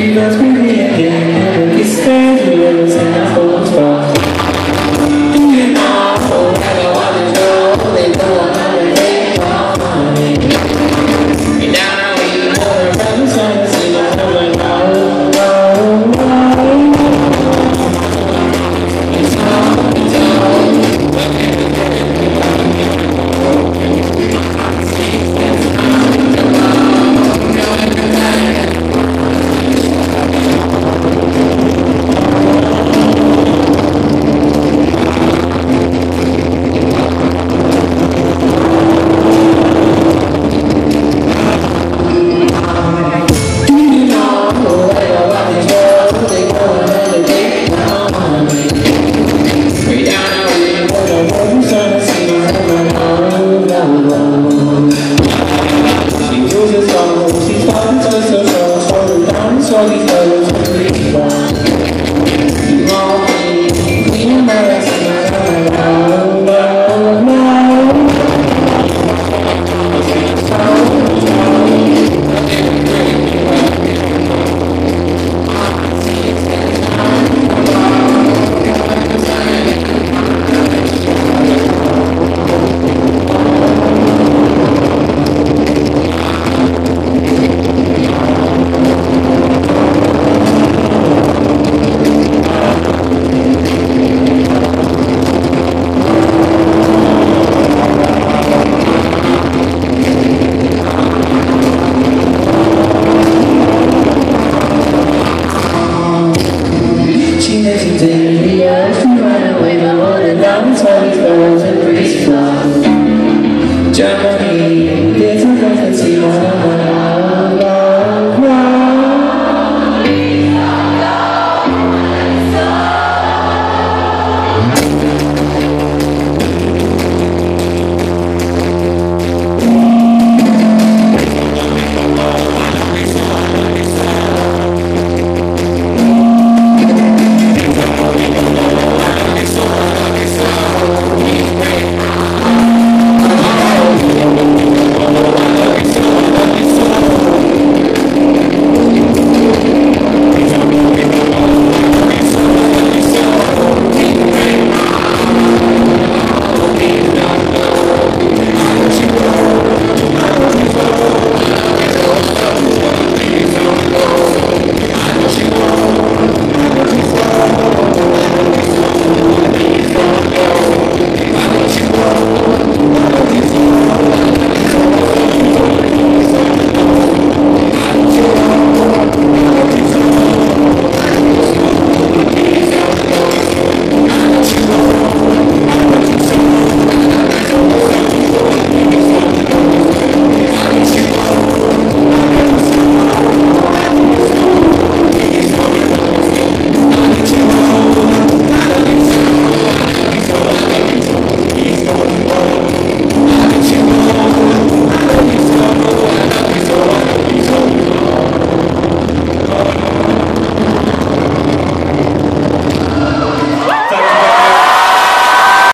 She does me again, but these days we always have a Tears into the earth Run away, my one and I'm Smiling stars and breeze Germany, there's a prophecy on